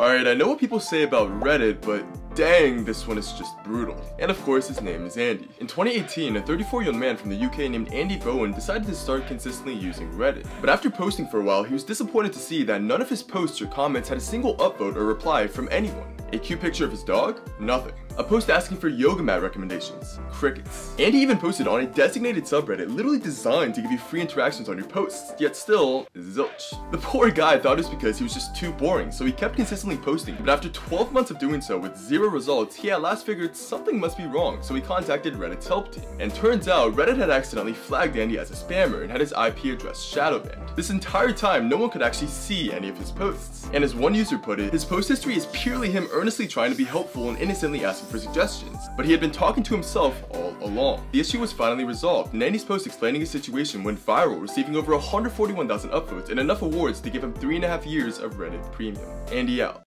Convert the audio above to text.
Alright, I know what people say about Reddit, but dang, this one is just brutal. And of course, his name is Andy. In 2018, a 34-year-old man from the UK named Andy Bowen decided to start consistently using Reddit. But after posting for a while, he was disappointed to see that none of his posts or comments had a single upvote or reply from anyone. A cute picture of his dog? Nothing. A post asking for yoga mat recommendations? Crickets. Andy even posted on a designated subreddit literally designed to give you free interactions on your posts, yet still, zilch. The poor guy thought it was because he was just too boring, so he kept consistently posting, but after 12 months of doing so with zero results, he at last figured something must be wrong, so he contacted Reddit's help team. And turns out, Reddit had accidentally flagged Andy as a spammer and had his IP address shadow banned. This entire time, no one could actually see any of his posts. And as one user put it, his post history is purely him earnestly trying to be helpful and innocently asking for suggestions. But he had been talking to himself all along. The issue was finally resolved, and Andy's post explaining his situation went viral, receiving over 141,000 upvotes and enough awards to give him three and a half years of Reddit premium. Andy out.